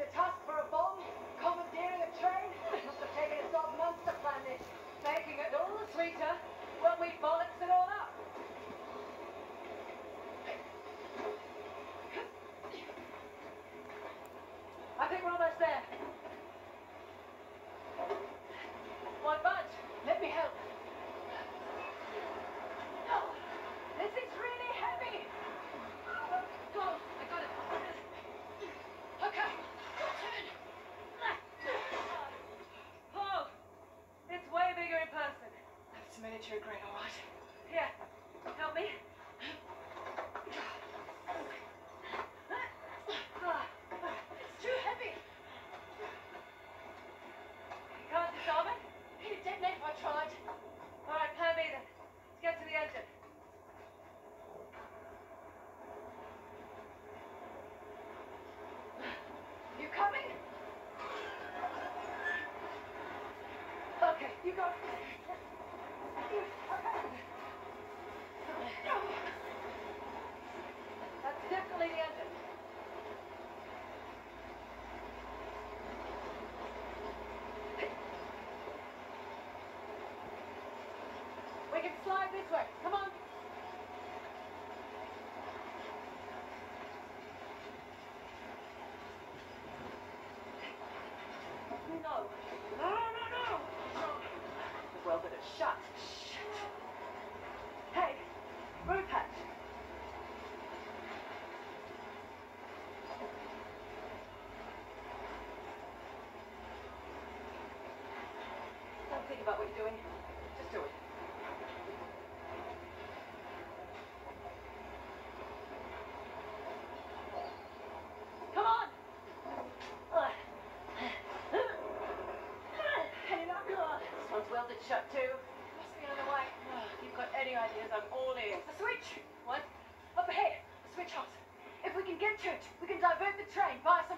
a task for a bomb, commandeering a train. Must have taken a sort of to plan this, making it all the sweeter when we bollocks it all up. I think we're almost there. One bunch, let me help. Oh, this is really heavy. Go on, I got it. Okay, your turn. Oh, it's way bigger in person. That's a miniature crane, all right. Here, help me. It's too heavy. Can't disarm it? It'd detonate if I tried. All right, plan B then. Let's get to the engine. You coming? Okay, you go. That's definitely the engine. We way. Come on. No. No, no, no. Welded it shut. Shit. Hey, hatch. Don't think about what you're doing. Just do it. Come on! Can you not? This one's welded shut too. Must be on the way. If you've got any ideas, I'm all in. A switch! What? Up ahead. A switch hot. If we can get to it, we can divert the train, buy some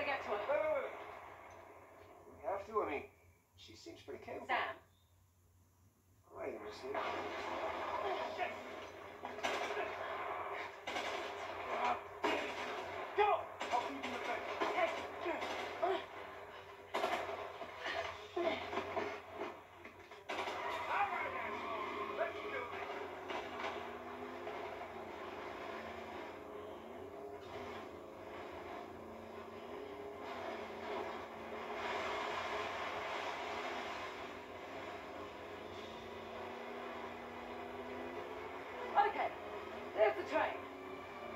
Gonna get to her. We have to, I mean, she seems pretty capable. Okay, there's the train.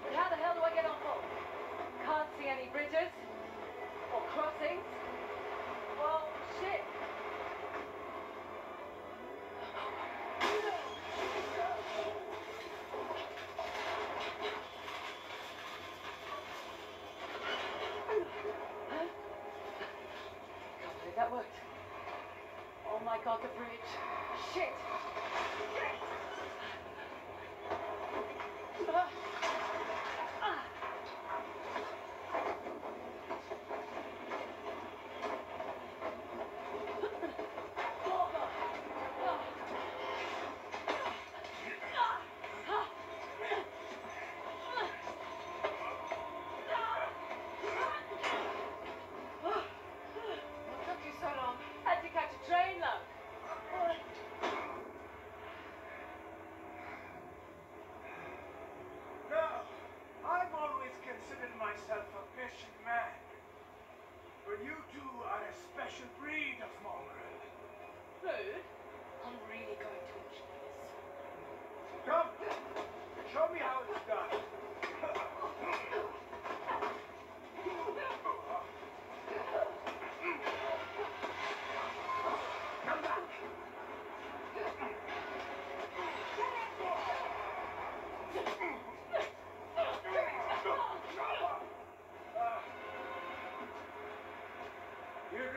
But how the hell do I get on board? Can't see any bridges or crossings. Well, shit. That worked. Oh my god, the bridge. Shit!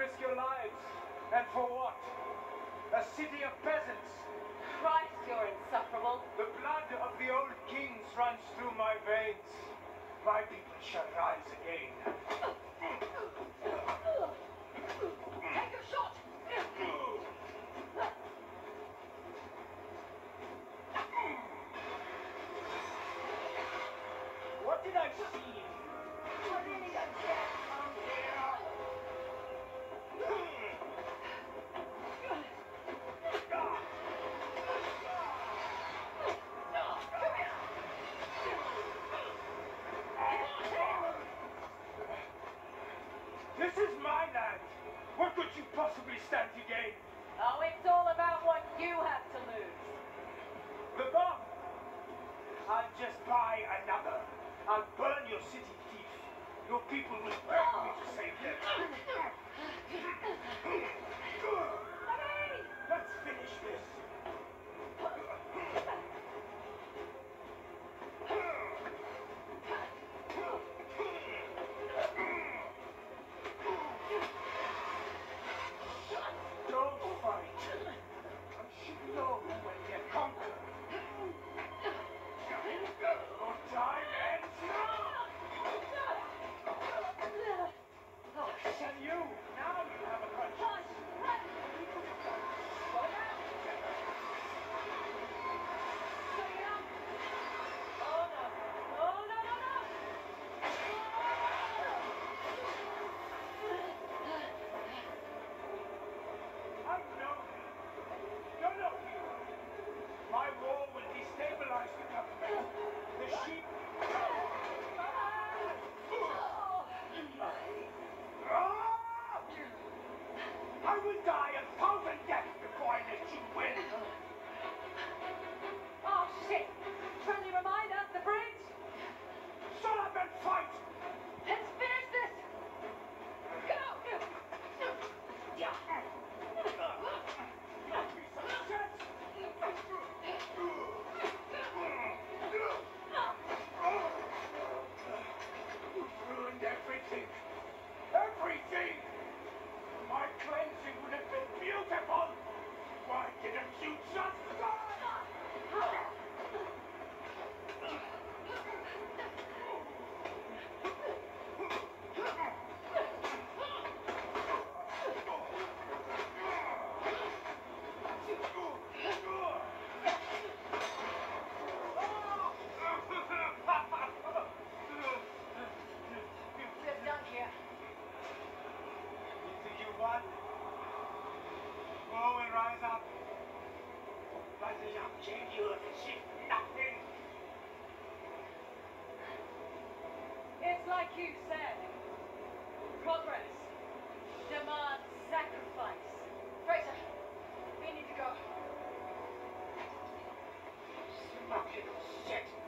risk your lives. And for what? A city of peasants. Christ, you're insufferable. The blood of the old kings runs through my veins. My people shall rise again. Take a shot! What did I see? Good God. Like you said, progress demands sacrifice. Frazer, we need to go. Smoking shit.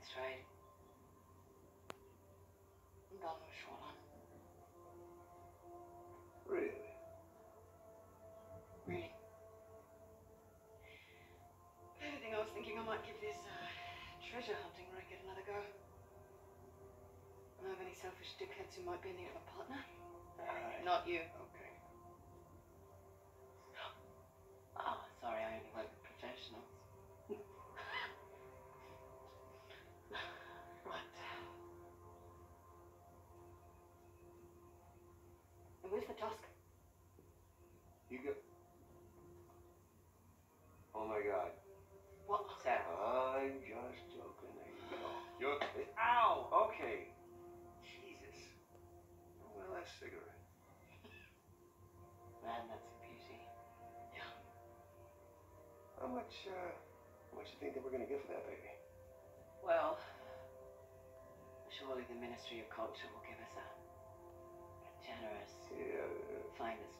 This right. I'm done with Shoreline. Really? Really. If anything, I was thinking I might give this uh, treasure hunting racket another go. i know of any selfish dickheads who might be in need of a partner? Alright. Not you. Okay. Tusk? You go. Oh my god. What? Sarah. I'm just joking. There you go. You okay? Ow! Okay. Jesus. Well, that cigarette. Man, that's a beauty. Yeah. How much, uh, how much do you think that we're gonna get for that baby? Well, surely the Ministry of Culture will give us a, a generous Yeah. Uh, finder's fee.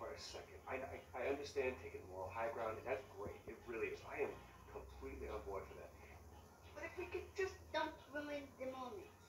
for a second. I, I, I understand taking moral high ground, and that's great. It really is. I am completely on board for that. But if we could just don't ruin the moment.